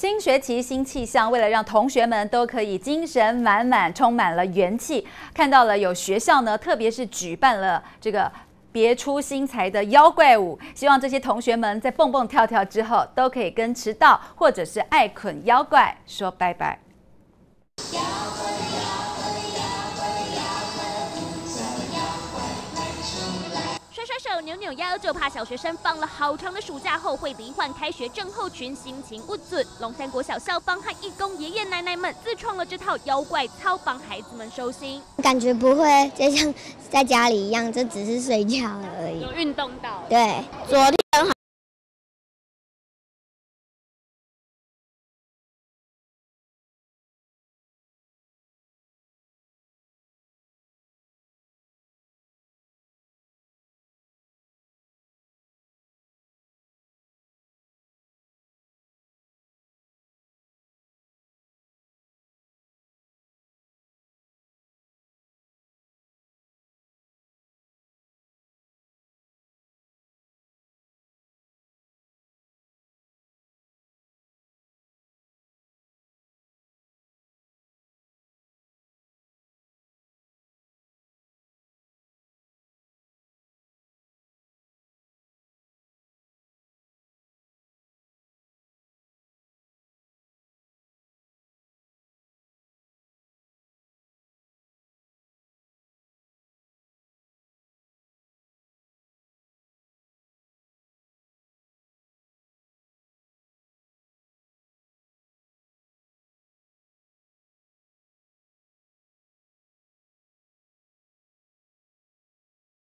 新学期新气象，为了让同学们都可以精神满满、充满了元气，看到了有学校呢，特别是举办了这个别出心裁的妖怪舞，希望这些同学们在蹦蹦跳跳之后，都可以跟迟到或者是爱捆妖怪说拜拜。手，扭扭腰，就怕小学生放了好长的暑假后会罹患开学症候群，心情不准。龙山国小校方和义工爷爷奶奶们自创了这套妖怪操，帮孩子们收心。感觉不会就像 在家里一样，这只是睡觉而已。有运动到。对，昨天好